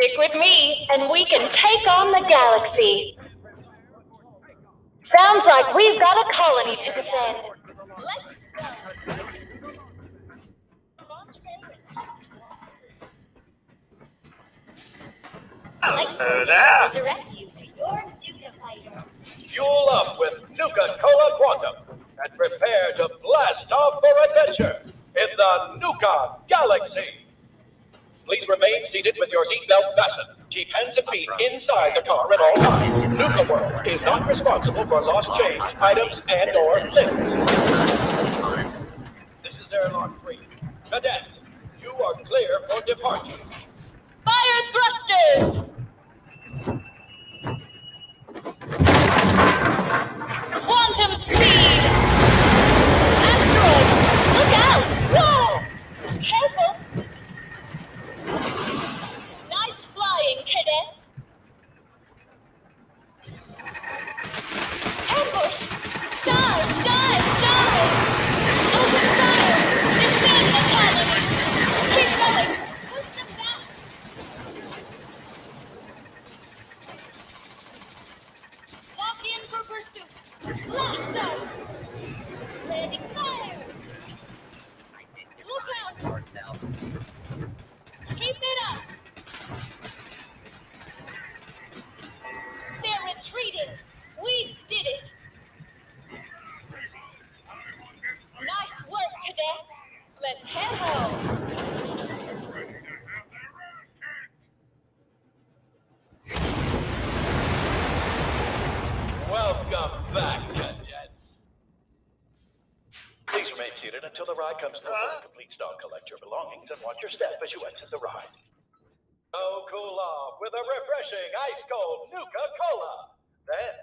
Stick with me, and we can take on the galaxy. Sounds like we've got a colony to defend. Let's go. Hello there. Direct you to your Nuka fighter. Fuel up with Nuka Cola Quantum and prepare to blast off for adventure in the Nuka Galaxy. Please remain seated with your seatbelt fastened. Keep hands and feet inside the car at all times. Nuka World is not responsible for lost change, items, and or limbs. This is airlock three. Cadets, you are clear for departure. Fire thrusters! Ready, fire. Look out. Welcome back, cadets. Please remain seated until the ride comes to a full complete stop. Collect your belongings and watch your step as you exit the ride. Go cool off with a refreshing ice cold Nuka Cola. Then come again.